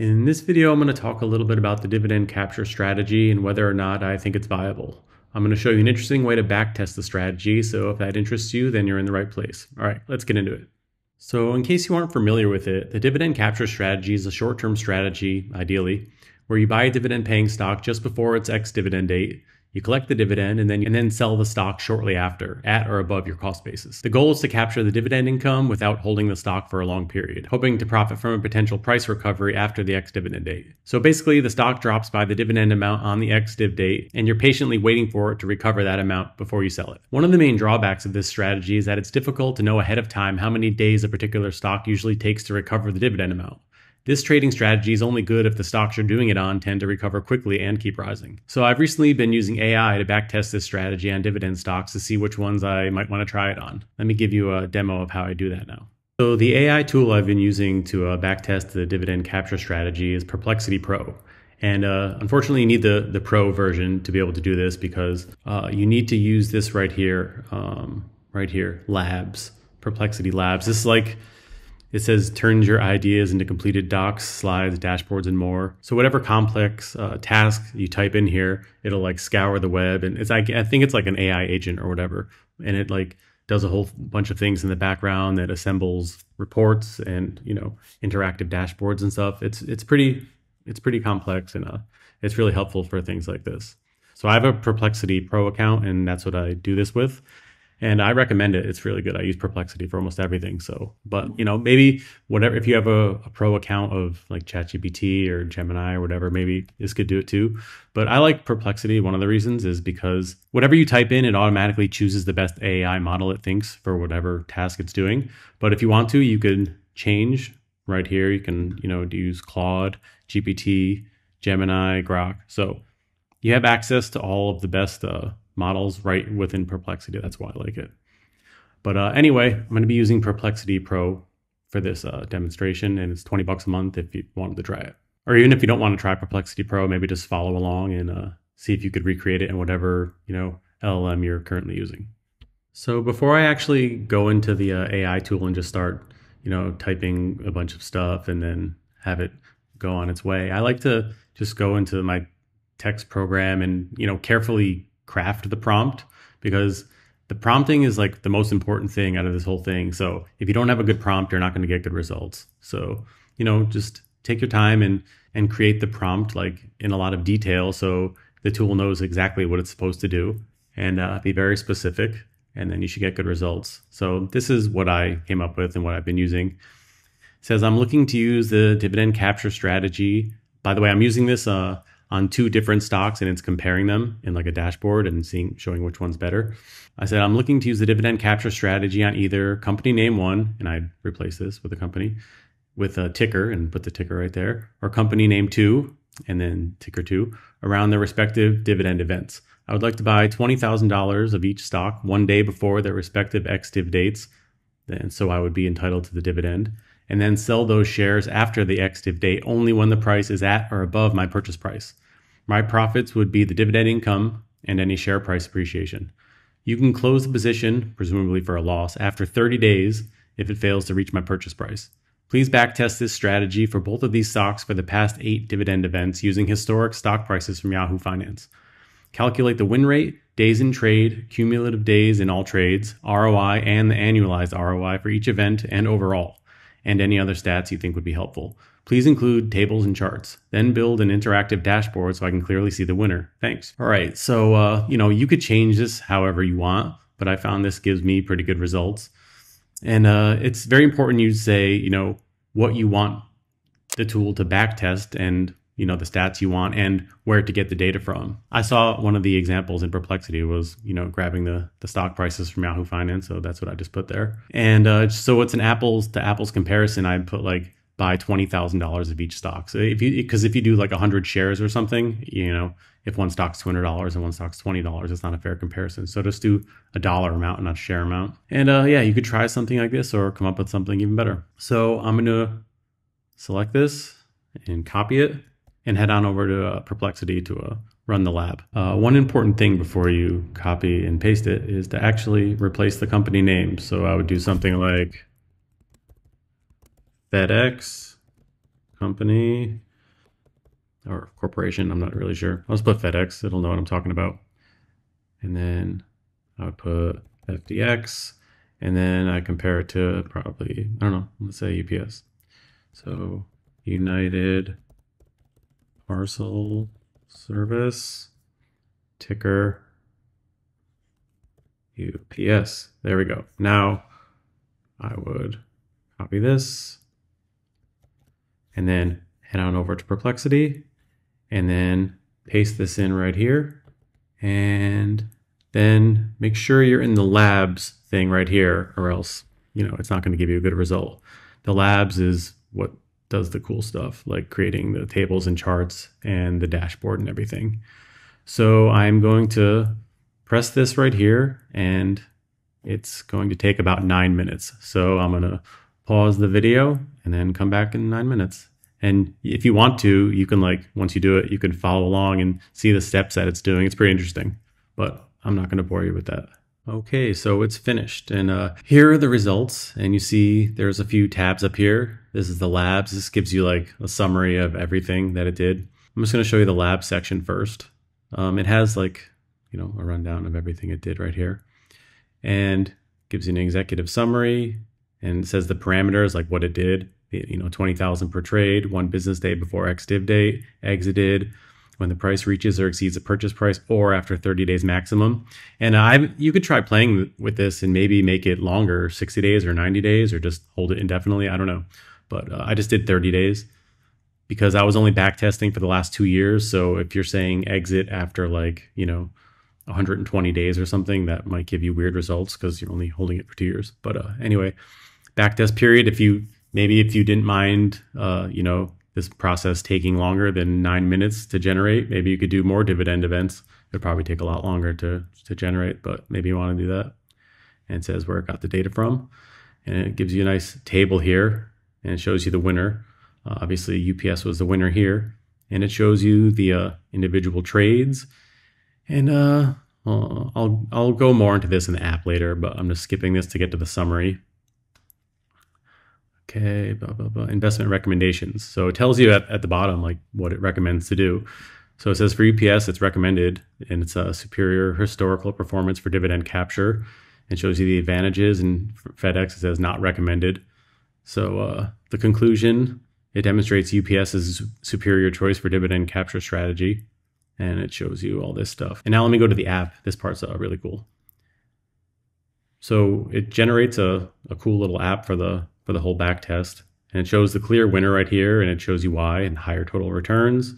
In this video, I'm going to talk a little bit about the dividend capture strategy and whether or not I think it's viable. I'm going to show you an interesting way to backtest the strategy, so if that interests you, then you're in the right place. All right, let's get into it. So in case you aren't familiar with it, the dividend capture strategy is a short-term strategy, ideally, where you buy a dividend paying stock just before its ex-dividend date, you collect the dividend and then and then sell the stock shortly after, at or above your cost basis. The goal is to capture the dividend income without holding the stock for a long period, hoping to profit from a potential price recovery after the ex-dividend date. So basically, the stock drops by the dividend amount on the ex-div date, and you're patiently waiting for it to recover that amount before you sell it. One of the main drawbacks of this strategy is that it's difficult to know ahead of time how many days a particular stock usually takes to recover the dividend amount. This trading strategy is only good if the stocks you're doing it on tend to recover quickly and keep rising. So I've recently been using AI to backtest this strategy on dividend stocks to see which ones I might want to try it on. Let me give you a demo of how I do that now. So the AI tool I've been using to uh, backtest the dividend capture strategy is Perplexity Pro. And uh, unfortunately, you need the, the Pro version to be able to do this because uh, you need to use this right here, um, right here, Labs, Perplexity Labs. This is like it says turns your ideas into completed docs, slides, dashboards, and more. So whatever complex uh, task you type in here, it'll like scour the web, and it's like I think it's like an AI agent or whatever, and it like does a whole bunch of things in the background that assembles reports and you know interactive dashboards and stuff. It's it's pretty it's pretty complex and uh, it's really helpful for things like this. So I have a Perplexity Pro account, and that's what I do this with and I recommend it. It's really good. I use Perplexity for almost everything. So, but you know, maybe whatever if you have a, a, pro account of like ChatGPT or Gemini or whatever, maybe this could do it too. But I like Perplexity. One of the reasons is because whatever you type in, it automatically chooses the best AI model it thinks for whatever task it's doing. But if you want to, you can change right here. You can you know use Claude, GPT, Gemini, Grok. So you have access to all of the best. Uh, models right within Perplexity. That's why I like it. But uh, anyway, I'm going to be using Perplexity Pro for this uh, demonstration, and it's 20 bucks a month if you wanted to try it. Or even if you don't want to try Perplexity Pro, maybe just follow along and uh, see if you could recreate it in whatever you know LLM you're currently using. So before I actually go into the uh, AI tool and just start, you know, typing a bunch of stuff and then have it go on its way, I like to just go into my text program and you know carefully craft the prompt because the prompting is like the most important thing out of this whole thing. So if you don't have a good prompt, you're not going to get good results. So, you know, just take your time and and create the prompt like in a lot of detail so the tool knows exactly what it's supposed to do and uh, be very specific and then you should get good results. So this is what I came up with and what I've been using. It says I'm looking to use the dividend capture strategy. By the way, I'm using this uh, on two different stocks and it's comparing them in like a dashboard and seeing showing which one's better. I said I'm looking to use the dividend capture strategy on either company name one, and I'd replace this with a company with a ticker and put the ticker right there, or company name two and then ticker two around their respective dividend events. I would like to buy $20,000 of each stock one day before their respective ex-div dates, and so I would be entitled to the dividend, and then sell those shares after the ex-div date only when the price is at or above my purchase price. My profits would be the dividend income and any share price appreciation. You can close the position, presumably for a loss, after 30 days if it fails to reach my purchase price. Please backtest this strategy for both of these stocks for the past eight dividend events using historic stock prices from Yahoo Finance. Calculate the win rate, days in trade, cumulative days in all trades, ROI, and the annualized ROI for each event and overall, and any other stats you think would be helpful. Please include tables and charts. Then build an interactive dashboard so I can clearly see the winner. Thanks. All right, so uh, you know you could change this however you want, but I found this gives me pretty good results. And uh, it's very important you say you know what you want the tool to backtest and you know the stats you want and where to get the data from. I saw one of the examples in Perplexity was you know grabbing the the stock prices from Yahoo Finance, so that's what I just put there. And uh, so it's an apples to apples comparison. I put like buy twenty thousand dollars of each stock. So if you because if you do like hundred shares or something, you know, if one stock's two hundred dollars and one stock's twenty dollars, it's not a fair comparison. So just do a dollar amount, not a share amount. And uh, yeah, you could try something like this or come up with something even better. So I'm gonna select this and copy it and head on over to uh, Perplexity to uh, run the lab. Uh, one important thing before you copy and paste it is to actually replace the company name. So I would do something like FedEx company or corporation. I'm not really sure. I'll just put FedEx. It'll know what I'm talking about. And then I would put FDX. And then I compare it to probably, I don't know, let's say UPS. So United Parcel Service, ticker UPS. There we go. Now I would copy this and then head on over to Perplexity and then paste this in right here. And then make sure you're in the labs thing right here or else, you know, it's not going to give you a good result. The labs is what does the cool stuff like creating the tables and charts and the dashboard and everything. So I'm going to press this right here and it's going to take about nine minutes. So I'm going to pause the video and then come back in nine minutes. And if you want to, you can like, once you do it, you can follow along and see the steps that it's doing. It's pretty interesting, but I'm not going to bore you with that. Okay, so it's finished. And uh, here are the results. And you see there's a few tabs up here. This is the labs. This gives you like a summary of everything that it did. I'm just going to show you the lab section first. Um, it has like, you know, a rundown of everything it did right here. And gives you an executive summary and says the parameters, like what it did, you know, 20,000 per trade, one business day before ex div date, exited, when the price reaches or exceeds the purchase price or after 30 days maximum. And I you could try playing with this and maybe make it longer, 60 days or 90 days or just hold it indefinitely, I don't know. But uh, I just did 30 days because I was only back testing for the last 2 years, so if you're saying exit after like, you know, 120 days or something, that might give you weird results because you're only holding it for 2 years. But uh, anyway, back test period if you maybe if you didn't mind uh, you know this process taking longer than nine minutes to generate. Maybe you could do more dividend events. It'd probably take a lot longer to, to generate, but maybe you want to do that. And it says where it got the data from. And it gives you a nice table here and it shows you the winner. Uh, obviously, UPS was the winner here. And it shows you the uh, individual trades. And uh, I'll, I'll go more into this in the app later, but I'm just skipping this to get to the summary. Okay, blah, blah, blah. Investment recommendations. So it tells you at, at the bottom like what it recommends to do. So it says for UPS, it's recommended and it's a superior historical performance for dividend capture and shows you the advantages. And FedEx, it says not recommended. So uh, the conclusion, it demonstrates UPS's superior choice for dividend capture strategy. And it shows you all this stuff. And now let me go to the app. This part's uh, really cool. So it generates a, a cool little app for the for the whole back test. And it shows the clear winner right here, and it shows you why, and higher total returns,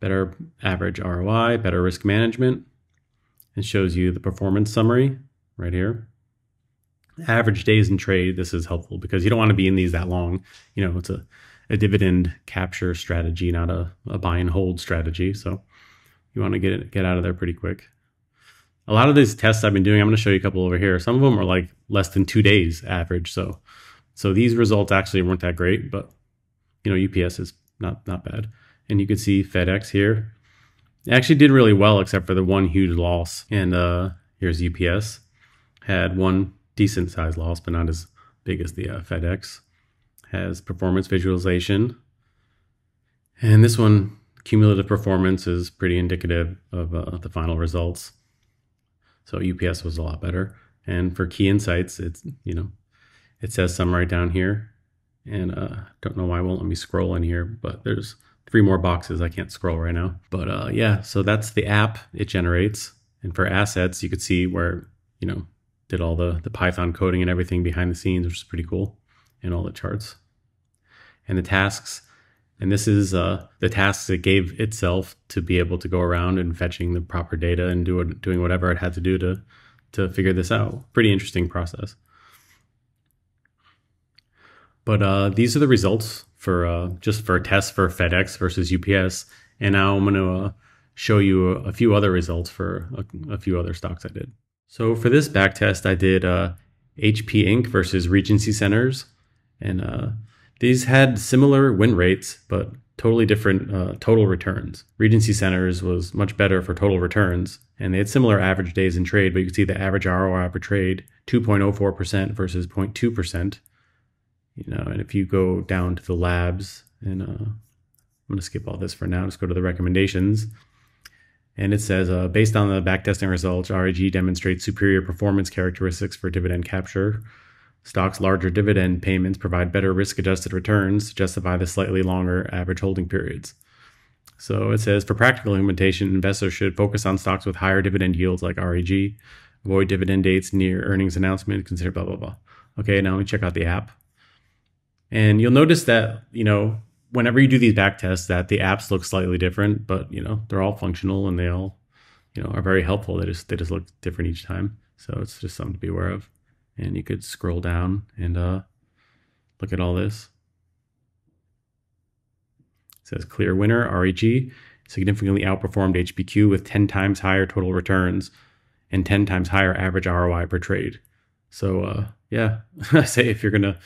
better average ROI, better risk management. It shows you the performance summary right here. Average days in trade, this is helpful because you don't want to be in these that long. You know, it's a, a dividend capture strategy, not a, a buy and hold strategy. So you want to get get out of there pretty quick. A lot of these tests I've been doing, I'm going to show you a couple over here. Some of them are like less than two days average. So so these results actually weren't that great, but you know, UPS is not not bad. And you can see FedEx here. It actually did really well except for the one huge loss. And uh, here's UPS. Had one decent size loss, but not as big as the uh, FedEx. Has performance visualization. And this one, cumulative performance, is pretty indicative of uh, the final results. So UPS was a lot better. And for key insights, it's, you know, it says some right down here. And uh, don't know why it won't let me scroll in here, but there's three more boxes. I can't scroll right now. But uh, yeah, so that's the app it generates. And for assets, you could see where, you know, did all the, the Python coding and everything behind the scenes, which is pretty cool, and all the charts. And the tasks, and this is uh, the tasks it gave itself to be able to go around and fetching the proper data and do doing whatever it had to do to to figure this out. Pretty interesting process. But uh, these are the results for uh, just for a test for FedEx versus UPS. And now I'm going to uh, show you a, few other results for a, a, few other stocks I did. So for this back test, I did HP uh, Inc. versus Regency Centers. And uh, these had similar win rates, but totally different uh, total returns. Regency Centers was much better for total returns, and they had similar average days in trade, but you can see the average ROI per trade 2.04% versus 0.2% you know, and if you go down to the labs and uh, I'm going to skip all this for now. Just go to the recommendations. And it says, uh, based on the backtesting results, REG demonstrates superior performance characteristics for dividend capture. Stock's larger dividend payments provide better risk adjusted returns justify the slightly longer average holding periods. So it says, for practical implementation, investors should focus on stocks with higher dividend yields like REG, avoid dividend dates near earnings announcement, consider blah, blah, blah. Okay, now let me check out the app. And you'll notice that, you know, whenever you do these back tests that the apps look slightly different, but you know, they're all functional and they all, you know, are very helpful. They just they just look different each time. So it's just something to be aware of. And you could scroll down and uh, look at all this. It says clear winner, REG, significantly outperformed HPQ with 10 times higher total returns and 10 times higher average ROI per trade. So uh, yeah, I say if you're gonna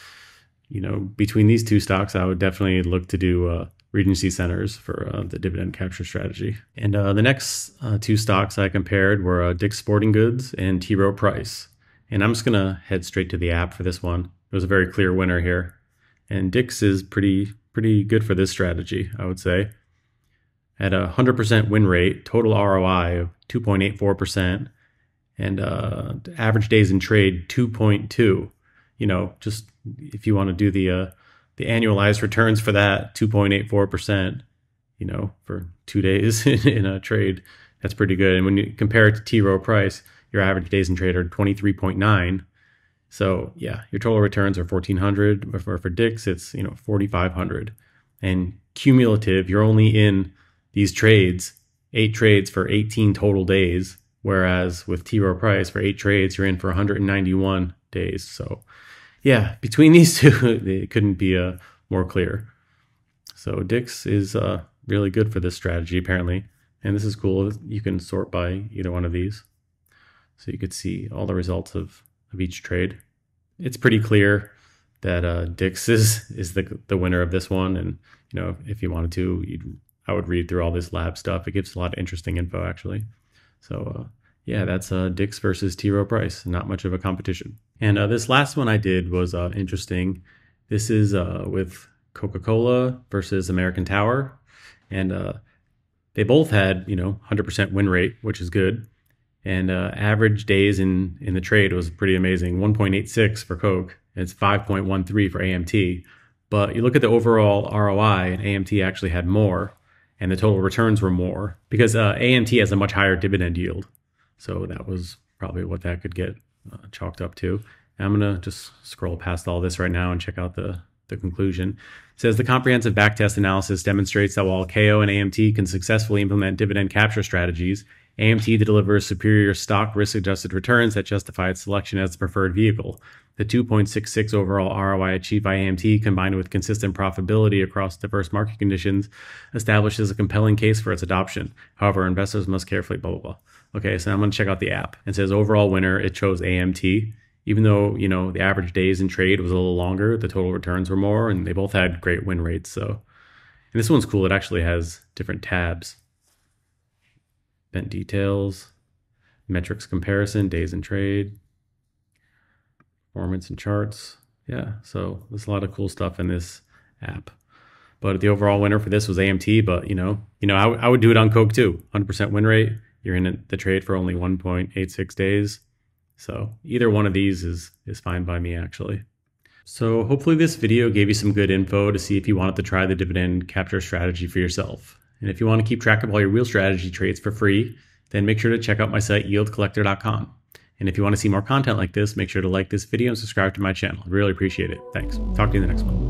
you know, between these two stocks, I would definitely look to do uh, Regency Centers for uh, the dividend capture strategy. And uh, the next uh, two stocks I compared were uh, Dick's Sporting Goods and T. Rowe Price. And I'm just going to head straight to the app for this one. It was a very clear winner here. And Dick's is pretty pretty good for this strategy, I would say. At a 100% win rate, total ROI of 2.84%, and uh, average days in trade 2.2 you know, just if you want to do the uh, the annualized returns for that, two point eight four percent, you know, for two days in a trade, that's pretty good. And when you compare it to T Rowe Price, your average days in trade are twenty three point nine. So yeah, your total returns are fourteen hundred. For for Dick's, it's you know forty five hundred, and cumulative, you're only in these trades eight trades for eighteen total days. Whereas with T Rowe Price, for eight trades, you're in for 191 days. So yeah, between these two, it couldn't be uh, more clear. So Dick's is uh, really good for this strategy, apparently. And this is cool. You can sort by either one of these. So you could see all the results of, of each trade. It's pretty clear that uh, Dick's is, is the, the winner of this one. And, you know, if you wanted to, I would read through all this lab stuff. It gives a lot of interesting info, actually. So, uh, yeah, that's uh, Dick's versus T. Rowe Price. Not much of a competition. And uh, this last one I did was uh, interesting. This is uh, with Coca Cola versus American Tower. And uh, they both had, you know, 100% win rate, which is good. And uh, average days in, in the trade was pretty amazing 1.86 for Coke. It's 5.13 for AMT. But you look at the overall ROI, and AMT actually had more, and the total returns were more because uh, AMT has a much higher dividend yield. So that was probably what that could get uh, chalked up to. And I'm going to just scroll past all this right now and check out the, the conclusion. It says the comprehensive backtest analysis demonstrates that while KO and AMT can successfully implement dividend capture strategies, AMT delivers superior stock risk adjusted returns that justify its selection as the preferred vehicle. The 2.66 overall ROI achieved by AMT, combined with consistent profitability across diverse market conditions, establishes a compelling case for its adoption. However, investors must carefully blah blah blah. Okay, so I'm going to check out the app. It says overall winner. It chose AMT, even though you know the average days in trade was a little longer. The total returns were more, and they both had great win rates. So, and this one's cool. It actually has different tabs. Event details, metrics comparison, days in trade performance and charts. Yeah, so there's a lot of cool stuff in this app. But the overall winner for this was AMT. But you know, you know, I, I would do it on Coke too. 100% win rate. You're in the trade for only 1.86 days. So either one of these is is fine by me actually. So hopefully this video gave you some good info to see if you wanted to try the dividend capture strategy for yourself. And if you want to keep track of all your wheel strategy trades for free, then make sure to check out my site yieldcollector.com. And if you want to see more content like this, make sure to like this video and subscribe to my channel. I really appreciate it. Thanks. Talk to you in the next one.